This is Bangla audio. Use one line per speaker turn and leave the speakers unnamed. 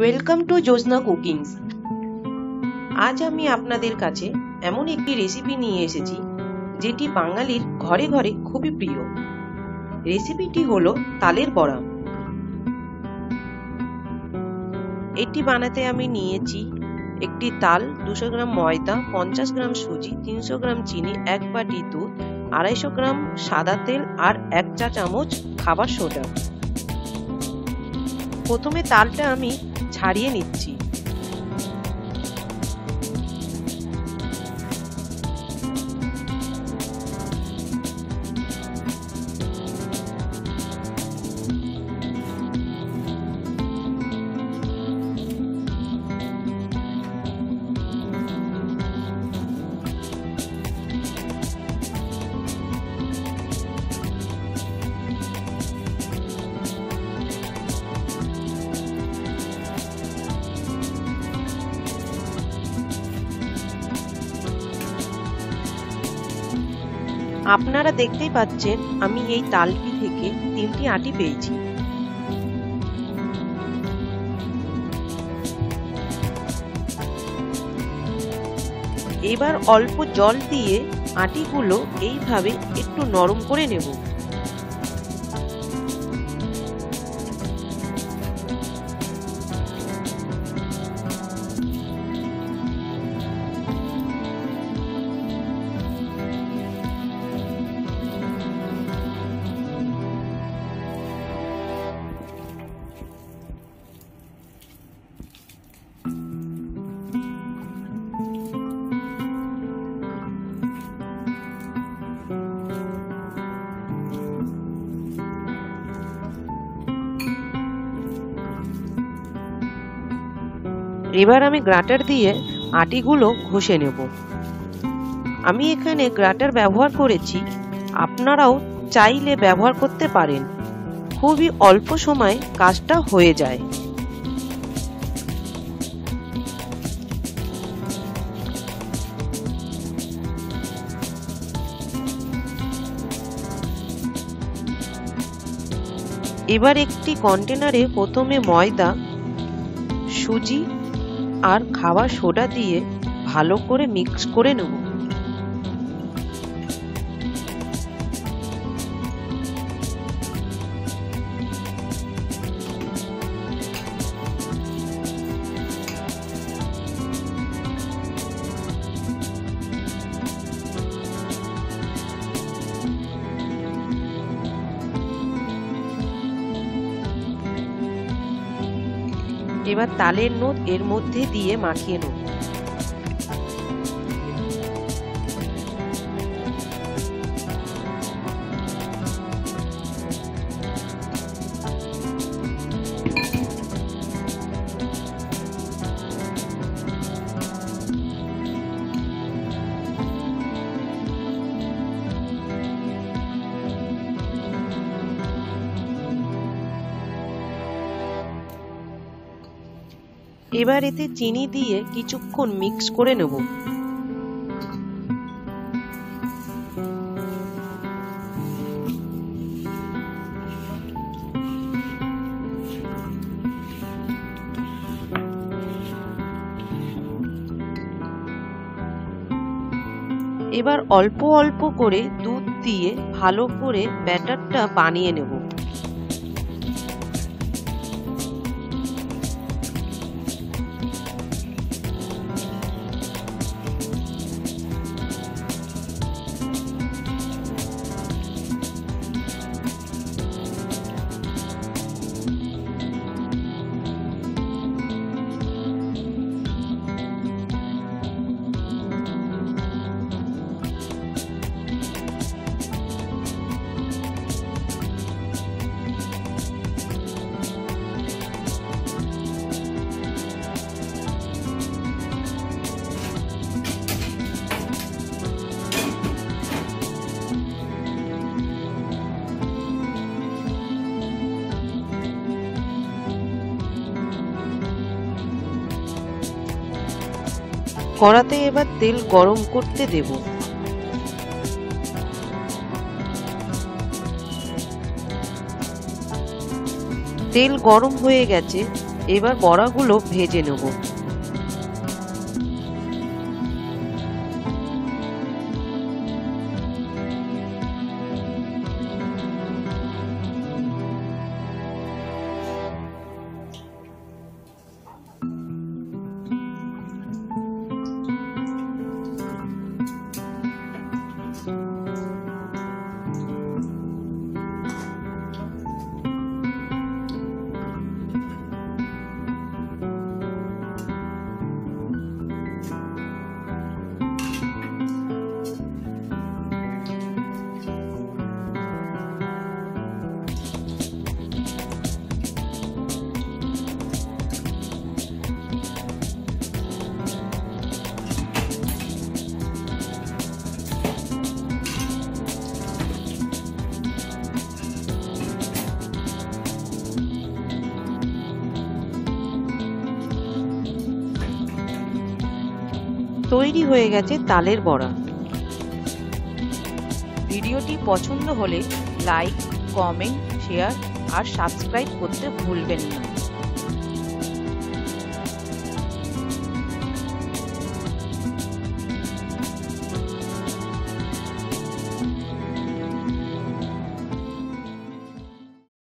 ওয়েলকাম টু জোসনা কুকিংস আজ আমি আপনাদের কাছে এমন একটি রেসিপি নিয়ে এসেছি, যেটি বাঙালির ঘরে ঘরে খুবই প্রিয়। রেসিপিটি হলো তালের বড়া। এটি বানাতে আমি নিয়েছি একটি তাল দুশো গ্রাম ময়দা, পঞ্চাশ গ্রাম সুজি, তিনশো গ্রাম চিনি, এক বাটি দুধ, আড়াইশো গ্রাম সাদা তেল আর এক চা চামচ খাবার সোডা। প্রথমে তালটা আমি ছাড়িয়ে নিচ্ছি। আপনারা দেখতেই পাচ্ছেন, আমি এই তালটি থেকে তিনটি আটি পেয়েছি। এবার অল্প জল দিয়ে আটিগুলো এইভাবে একটু নরম করে নেব। এবার আমি গ্রাটার দিয়ে আটিগুলো ঘষে নেব। আমি এখানে গ্রাটার ব্যবহার করেছি। আপনারাও চাইলে ব্যবহার করতে পারেন। খুবই অল্প সময় কাজটা হয়ে যায়। এবার একটি কন্টেনারে প্রথমে ময়দা, সুজি আর খাওয়া সোডা দিয়ে ভালো করে মিক্স করে নেব। এবার তালের নোদ এর মধ্যে দিয়ে মাখিয়ে নেব। এবার এতে চিনি দিয়ে কিছুক্ষণ মিক্স করে নেব। এবার অল্প অল্প করে দুধ দিয়ে ভালো করে ব্যাটারটা বানিয়ে নেব। কড়াতে এবার তেল গরম করতে দেব। তেল গরম হয়ে গেছে এবার বড়াগুলো ভেজে নেব। তৈরি হয়ে গেছে তালের বড়া। ভিডিওটি পছন্দ হলে লাইক, কমেন্ট, শেয়ার আর সাবস্ক্রাইব করতে ভুলবেন না।